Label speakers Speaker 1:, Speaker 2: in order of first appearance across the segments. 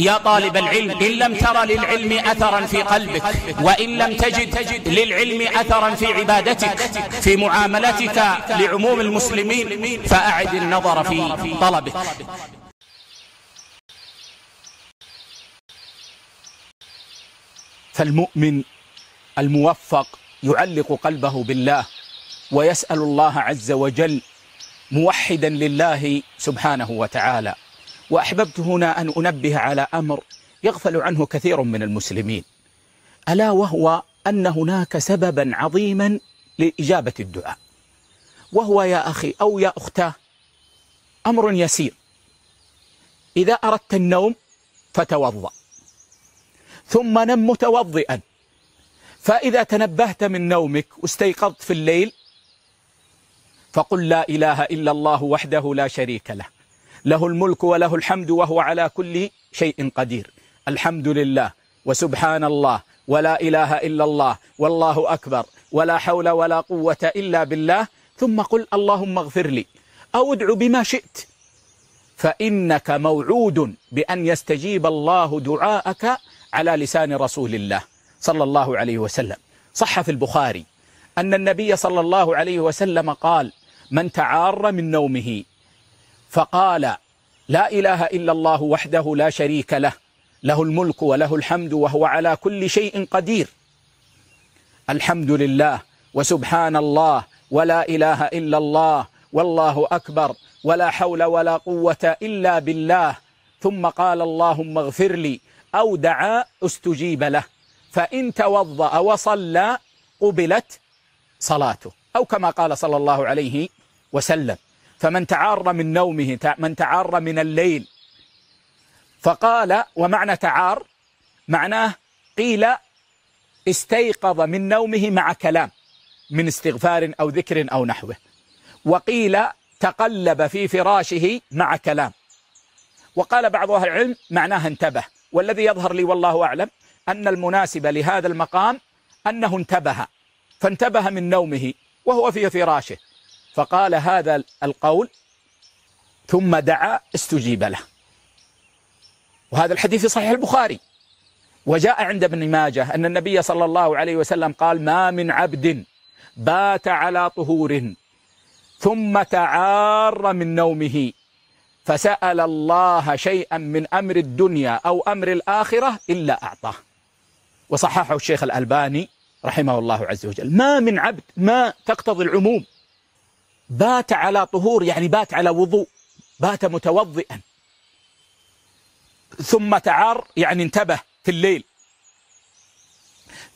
Speaker 1: يا طالب العلم إن لم تر للعلم أثرا في قلبك وإن لم تجد للعلم أثرا في عبادتك في معاملتك لعموم المسلمين فأعد النظر في طلبك. فالمؤمن الموفق يعلق قلبه بالله ويسأل الله عز وجل موحدا لله سبحانه وتعالى. وأحببت هنا أن أنبه على أمر يغفل عنه كثير من المسلمين ألا وهو أن هناك سببا عظيما لإجابة الدعاء وهو يا أخي أو يا أختاه أمر يسير إذا أردت النوم فتوضأ ثم نم متوضئا فإذا تنبهت من نومك واستيقظت في الليل فقل لا إله إلا الله وحده لا شريك له. له الملك وله الحمد وهو على كل شيء قدير. الحمد لله وسبحان الله ولا إله إلا الله والله أكبر ولا حول ولا قوة إلا بالله. ثم قل اللهم اغفر لي أو ادعو بما شئت. فإنك موعود بأن يستجيب الله دعاءك على لسان رسول الله صلى الله عليه وسلم. صح في البخاري أن النبي صلى الله عليه وسلم قال من تعار من نومه فقال لا إله إلا الله وحده لا شريك له له الملك وله الحمد وهو على كل شيء قدير. الحمد لله وسبحان الله ولا إله إلا الله والله أكبر ولا حول ولا قوة إلا بالله. ثم قال اللهم اغفر لي أو دعا أستجيب له فإن توضأ وصلى قبلت صلاته أو كما قال صلى الله عليه وسلم. فمن تعار من نومه من تعار من الليل. فقال ومعنى تعار؟ معناه قيل استيقظ من نومه مع كلام من استغفار أو ذكر أو نحوه. وقيل تقلب في فراشه مع كلام. وقال بعض أهل العلم معناها انتبه. والذي يظهر لي والله أعلم أن المناسب لهذا المقام أنه انتبه فانتبه من نومه وهو في فراشه. فقال هذا القول ثم دعا استجيب له. وهذا الحديث في صحيح البخاري. وجاء عند ابن ماجه أن النبي صلى الله عليه وسلم قال ما من عبد بات على طهور ثم تعار من نومه فسأل الله شيئا من أمر الدنيا أو أمر الآخرة إلا أعطاه. وصححه الشيخ الألباني رحمه الله عز وجل. ما من عبد ما تقتضي العموم بات على طهور يعني بات على وضوء بات متوضئا. ثم تعار يعني انتبه في الليل.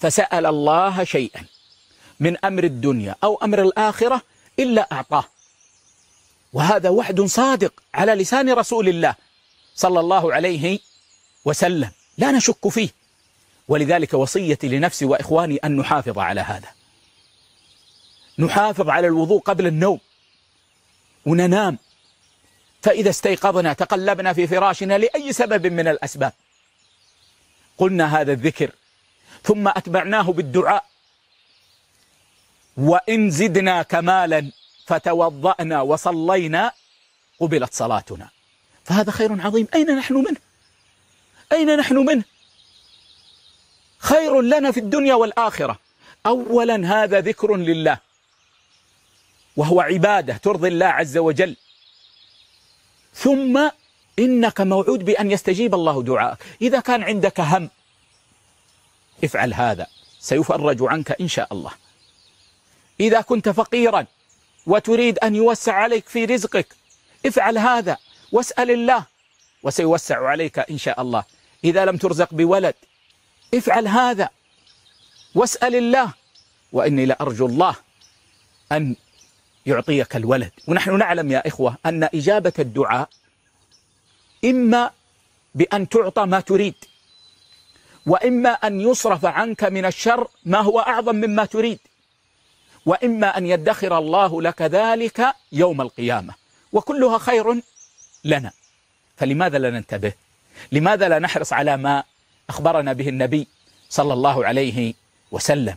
Speaker 1: فسأل الله شيئا من أمر الدنيا أو أمر الآخرة إلا أعطاه. وهذا وعد صادق على لسان رسول الله صلى الله عليه وسلم. لا نشك فيه. ولذلك وصيتي لنفسي وإخواني أن نحافظ على هذا. نحافظ على الوضوء قبل النوم وننام. فإذا استيقظنا تقلبنا في فراشنا لأي سبب من الأسباب. قلنا هذا الذكر ثم أتبعناه بالدعاء. وإن زدنا كمالا فتوضأنا وصلينا قبلت صلاتنا. فهذا خير عظيم. أين نحن منه؟ أين نحن منه؟ خير لنا في الدنيا والآخرة. أولا هذا ذكر لله. وهو عبادة ترضي الله عز وجل. ثم إنك موعود بأن يستجيب الله دعاءك. إذا كان عندك هم افعل هذا. سيفرج عنك إن شاء الله. إذا كنت فقيرا وتريد أن يوسع عليك في رزقك افعل هذا. واسأل الله وسيوسع عليك إن شاء الله. إذا لم ترزق بولد افعل هذا. واسأل الله وإني لأرجو الله أن يعطيك الولد. ونحن نعلم يا إخوة أن إجابة الدعاء إما بأن تعطى ما تريد وإما أن يصرف عنك من الشر ما هو أعظم مما تريد وإما أن يدخر الله لك ذلك يوم القيامة. وكلها خير لنا. فلماذا لا ننتبه؟ لماذا لا نحرص على ما أخبرنا به النبي صلى الله عليه وسلم؟